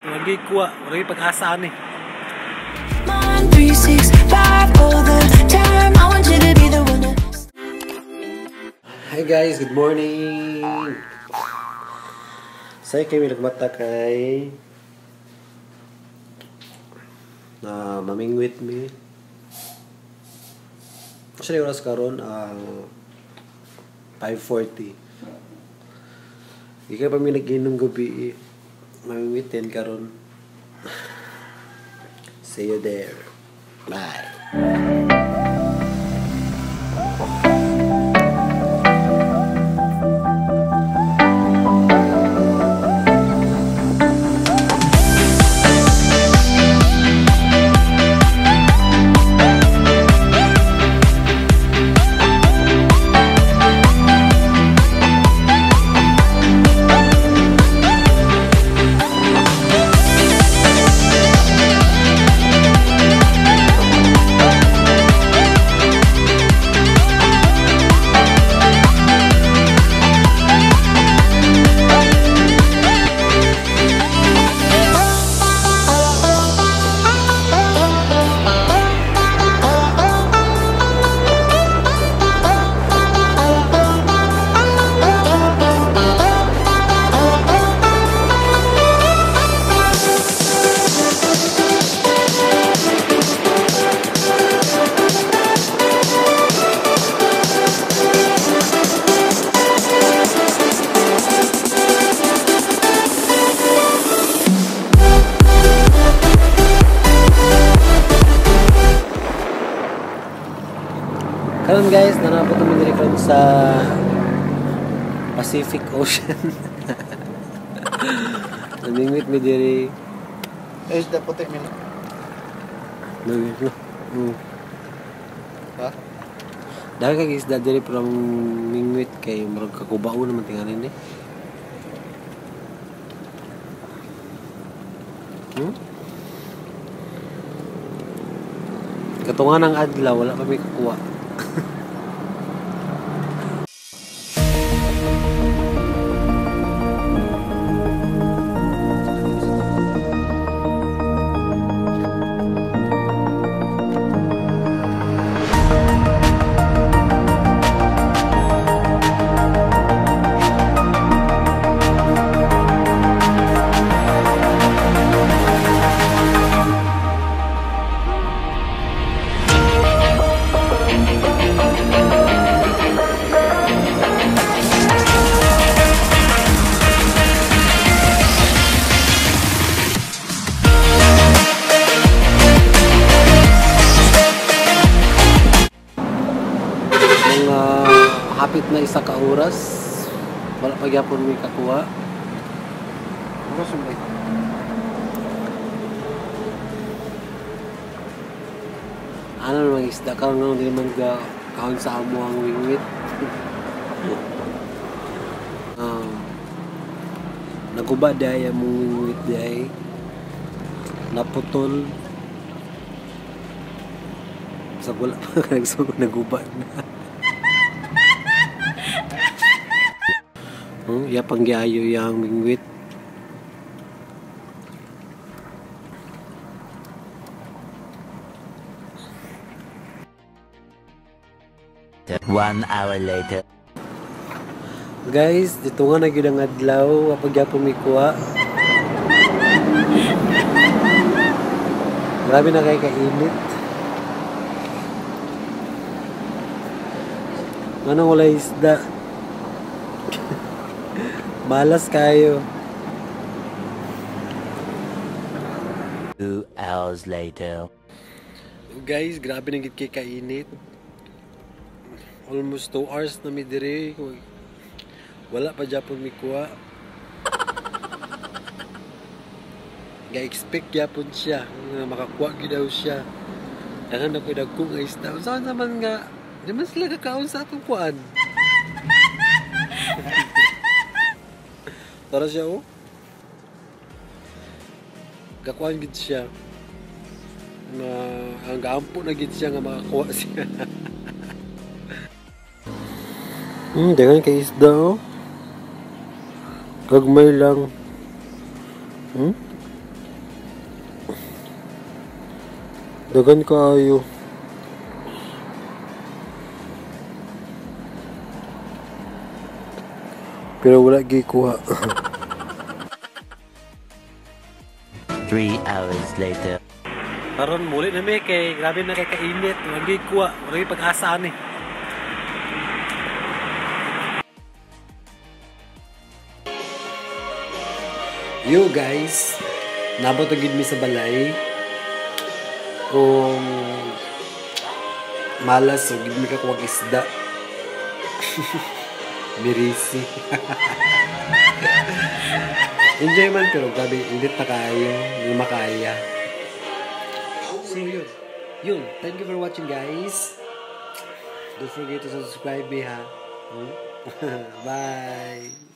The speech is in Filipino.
Lagi kuha, lagi pag-asa ni. One, three, six, five, all the time. I want you to be the one to. Hi guys, good morning. Saya kami nagmata kay na maming with me. Actually, oras karon ang 5.40. Ika pa mi nag-inom gabi. Mamimitin karon. See you there. Bye. Karon guys, nanapot kami diri karon sa Pacific Ocean. Namingwit mi diri. Eh, isda puti min. Namingwit no. Mm. Ha? Dahil kag isda diri ang mingwit kay murag kakubao naman tinganin eh. Hmm? Katungan ng adlaw, wala pa may kukuha. Na isa ka oras, wala pa gyapon may kakuha. Ano sumay? Ano naman isda karon nga hindi naman ga kahon sa amo ang wingwit. um, naguba daya mong wingwit daya naputol sa wala pa nagsugo naguba na. Hmm, iya panggiayo yang wingwit. One hour later. Guys, dito nga na gyud ang adlaw, kapag yapon mi kuha. Grabe na kay kainit. Anong wala isda? Malas kayo. Two hours later. Guys, grabe na gid kay kainit. Almost 2 hours na mi diri. Wala pa japon mi kuha. Ga-expect yapon siya nga makakuha gid daw siya. Dagan ako dagkong nga isda. Saan naman nga di man sila kakaon sa atong kuan. درجة هو gakuan gid siya. Nga ang gaampo na gid siya nga makakuha siya. Hmm dagan kay isda oh. Gagmay lang. Hmm? Dagan kaayo Pero wala gikuha. Three hours later. Karon muli na may kay grabe na kay kainit. Wala gikuha. Wala pag-asa ni. Yo guys, nabot na gid mi sa balay. Kung malas so gid mi ka kuwag isda. Mirisi. Enjoy man pero grabe init na kayo, hindi makaya. So yun. Yun, thank you for watching guys. Don't forget to subscribe me ha. Hmm? Bye.